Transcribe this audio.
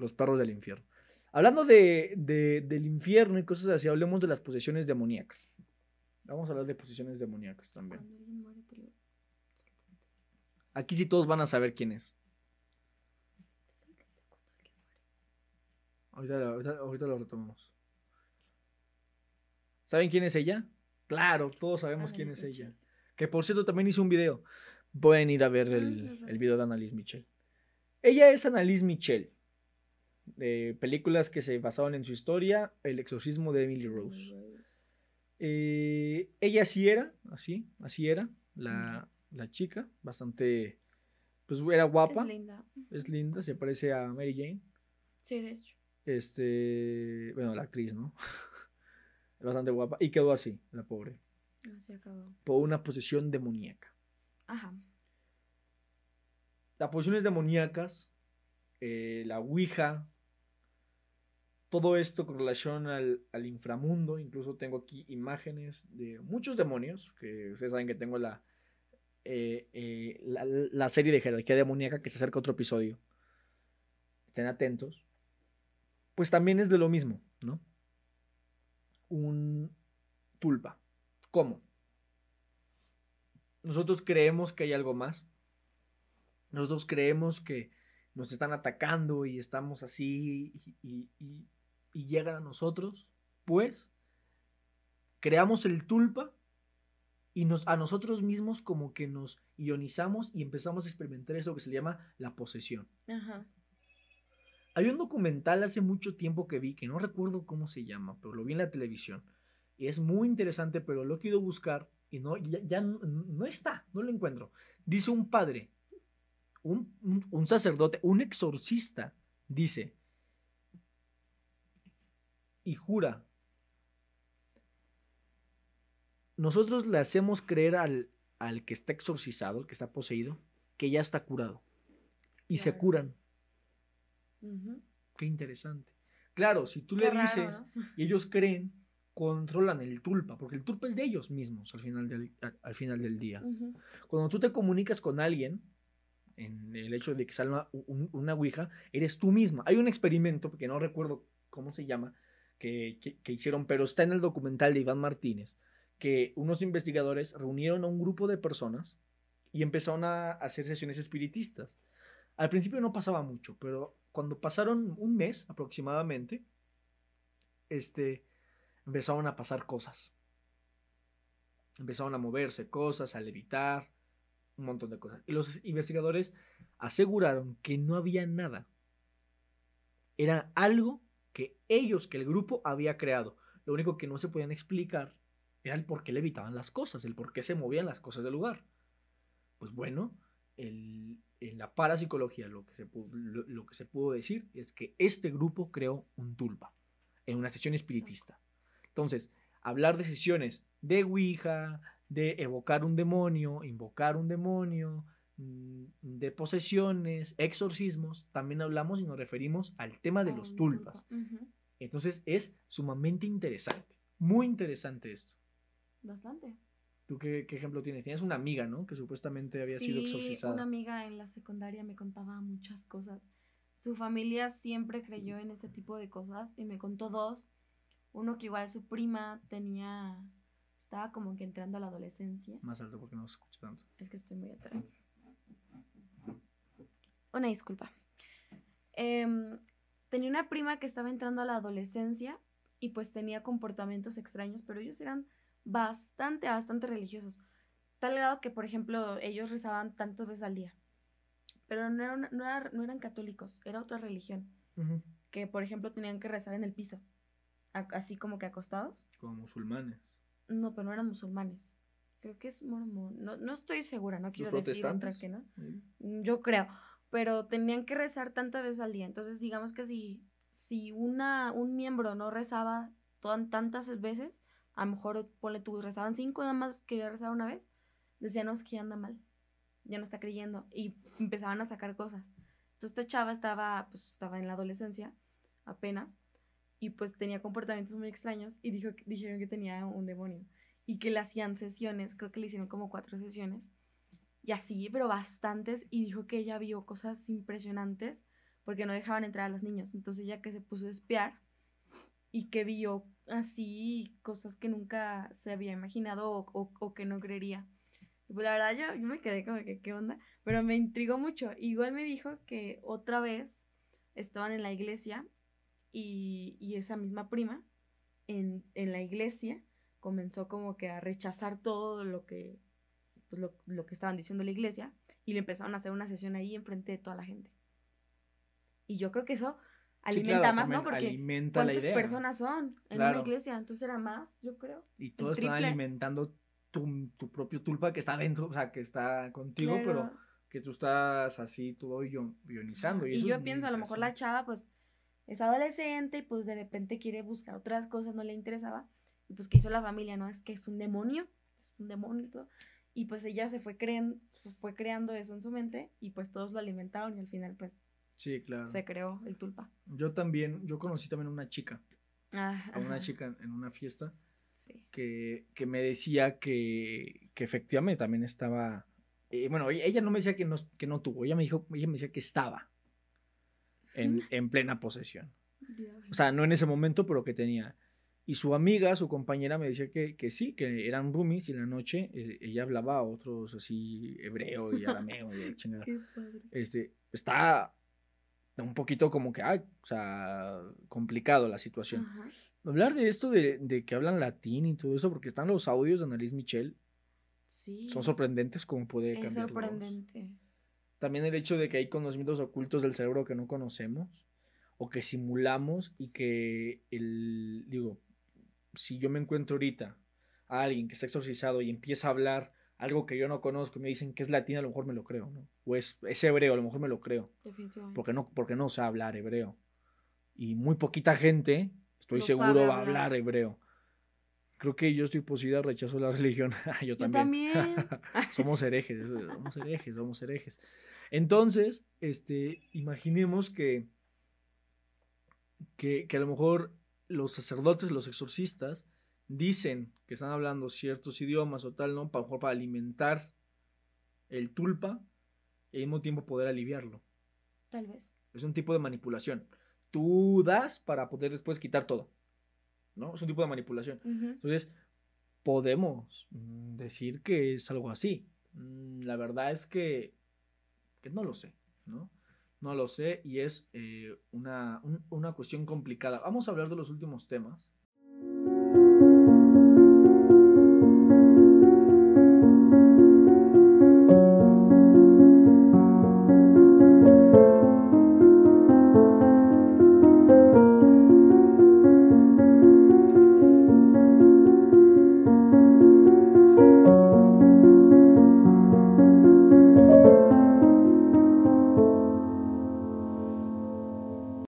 los perros del infierno. Hablando de, de- del infierno y cosas así, hablemos de las posesiones demoníacas. Vamos a hablar de posesiones demoníacas también. Aquí sí todos van a saber quién es. Ahorita, ahorita- ahorita lo retomamos. ¿Saben quién es ella? Claro, todos sabemos quién es ella. Que por cierto también hizo un video. Pueden ir a ver Ah, el, el video de Annalise Michel. Ella es Annalise Michel. De películas que se basaron en su historia. El exorcismo de Emily Rose. Rose. Eh, ella sí era, así, así era. La, la chica, bastante. Pues era guapa. Es linda. es linda, se parece a Mary Jane. Sí, de hecho. Este, bueno, la actriz, ¿no? Bastante guapa. Y quedó así, la pobre. Así acabó. Por una posesión demoníaca. Ajá. Las posesiones demoníacas, eh, la Ouija, todo esto con relación al, al inframundo. Incluso tengo aquí imágenes de muchos demonios, que ustedes saben que tengo la, eh, eh, la, la serie de jerarquía demoníaca que se acerca a otro episodio. Estén atentos. Pues también es de lo mismo, ¿no? Un tulpa. ¿Cómo? Nosotros creemos que hay algo más. Nosotros creemos que nos están atacando y estamos así y- y llegan a nosotros. Pues creamos el tulpa y nos, a nosotros mismos como que nos ionizamos y empezamos a experimentar eso que se le llama la posesión. Ajá. Había un documental hace mucho tiempo que vi, que no recuerdo cómo se llama, pero lo vi en la televisión. Y es muy interesante, pero lo he querido buscar y no, ya, ya no, no está, no lo encuentro. Dice un padre, un, un- un sacerdote, un exorcista, dice, y jura, nosotros le hacemos creer al, al que está exorcizado, el que está poseído, que ya está curado. Y se curan. Qué interesante. Claro, si tú Qué le raro, dices ¿no? y ellos creen, controlan el tulpa, porque el tulpa es de ellos mismos al final del, al, al final del día. Cuando tú te comunicas con alguien, en el hecho de que salga una, un- una ouija, eres tú misma. Hay un experimento, que no recuerdo cómo se llama, que, hicieron, pero está en el documental de Iván Martínez, que unos investigadores reunieron a un grupo de personas y empezaron a hacer sesiones espiritistas. Al principio no pasaba mucho, pero cuando pasaron un mes aproximadamente, este, empezaron a pasar cosas. Empezaron a moverse cosas, a levitar, un montón de cosas. Y los investigadores aseguraron que no había nada. Era algo que ellos, que el grupo había creado. Lo único que no se podían explicar era el por qué levitaban las cosas, el por qué se movían las cosas del lugar. Pues bueno, el- en la parapsicología lo que, se pudo, lo, lo que se pudo decir es que este grupo creó un tulpa en una sesión espiritista. Entonces, hablar de sesiones de Ouija, de evocar un demonio, invocar un demonio, de posesiones, exorcismos, también hablamos y nos referimos al tema de los tulpas. Entonces es sumamente interesante, muy interesante esto. Bastante. ¿Tú qué, qué ejemplo tienes? Tienes una amiga, ¿no? Que supuestamente había sido Sí, exorcizada. Una amiga en la secundaria me contaba muchas cosas. Su familia siempre creyó en ese tipo de cosas y me contó dos. Uno que igual su prima tenía, estaba como que entrando a la adolescencia. Más alto porque no se escucha tanto. Es que estoy muy atrás. Una disculpa. Em, tenía una prima que estaba entrando a la adolescencia y pues tenía comportamientos extraños, pero ellos eran bastante, bastante religiosos. Tal grado que, por ejemplo, ellos rezaban tantas veces al día. Pero no, era una- no, era- no eran católicos, era otra religión. Que, por ejemplo, tenían que rezar en el piso, así como que acostados. Como musulmanes. No, pero no eran musulmanes. Creo que es mormón. No, no estoy segura, no quiero ¿Los decir otra que no. Mm, Yo creo, pero tenían que rezar tantas veces al día. Entonces, digamos que si, si una, un miembro no rezaba tan- tantas veces, a lo mejor, ponle tú, rezaban cinco, nada más quería rezar una vez, decían, no, es que anda mal, ya no está creyendo, y empezaban a sacar cosas. Entonces, esta chava estaba, pues, estaba en la adolescencia, apenas, y pues tenía comportamientos muy extraños, y dijo, dijeron que tenía un demonio, y que le hacían sesiones, creo que le hicieron como cuatro sesiones, y así, pero bastantes, y dijo que ella vio cosas impresionantes. porque no dejaban entrar a los niños. Entonces ya que se puso a espiar y que vio así cosas que nunca se había imaginado o, que no creería. pues la verdad yo, yo, me quedé como que, ¿qué onda? Pero me intrigó mucho. Igual me dijo que otra vez estaban en la iglesia y, y esa misma prima en, en, la iglesia comenzó como que a rechazar todo lo que, pues lo, lo que estaban diciendo la iglesia y le empezaron a hacer una sesión ahí enfrente de toda la gente. Y yo creo que eso alimenta más, ¿no? Porque ¿cuántas personas son en una iglesia? Entonces era más, yo creo. Y todo está alimentando tu, tu, propio tulpa que está dentro, o sea, que está contigo, pero que tú estás así todo ionizando. Y, yo pienso, a lo mejor la chava, pues, es adolescente y pues de repente quiere buscar otras cosas, no le interesaba. Y pues, ¿qué hizo la familia? No, es que es un demonio, es un demonio y todo. Y pues ella se fue, creen, fue creando eso en su mente y pues todos lo alimentaron y al final pues Sí, claro. Se creó el tulpa. Yo también, yo conocí también a una chica. Ah, a una chica en una fiesta. Sí. Que, me decía que, que, efectivamente también estaba. Eh, bueno, ella no me decía que no, que no tuvo, ella me dijo, ella me decía que estaba en, en plena posesión. O sea, no en ese momento, pero que tenía. Y su amiga, su compañera, me decía que, que sí, que eran roomies y en la noche eh, ella hablaba a otros así, hebreo y arameo y chingada. Qué padre. Este, está un poquito como que, ay, o sea, complicado la situación. Hablar de esto de, que hablan latín y todo eso, porque están los audios de Annalise Michel. Sí. Son sorprendentes como puede cambiar. Es sorprendente. También el hecho de que hay conocimientos ocultos del cerebro que no conocemos o que simulamos y que el, digo, si yo me encuentro ahorita a alguien que está exorcizado y empieza a hablar algo que yo no conozco y me dicen que es latín, a lo mejor me lo creo, ¿no? O es, es hebreo, a lo mejor me lo creo. Definitivamente. Porque no, porque no sé hablar hebreo. Y muy poquita gente, estoy seguro, va a hablar hebreo. Creo que yo estoy poseída, rechazo la religión. yo también. Yo también. somos herejes, somos herejes, somos herejes. Entonces, este, imaginemos que, que, que a lo mejor los sacerdotes, los exorcistas, dicen que están hablando ciertos idiomas o tal, ¿no? Para, para alimentar el tulpa y al mismo tiempo poder aliviarlo. Tal vez. Es un tipo de manipulación. Tú das para poder después quitar todo. ¿No? Es un tipo de manipulación. Entonces, podemos mm, decir que es algo así. Mm, la verdad es que, que no lo sé, ¿no? No lo sé y es eh, una, una cuestión complicada. Vamos a hablar de los últimos temas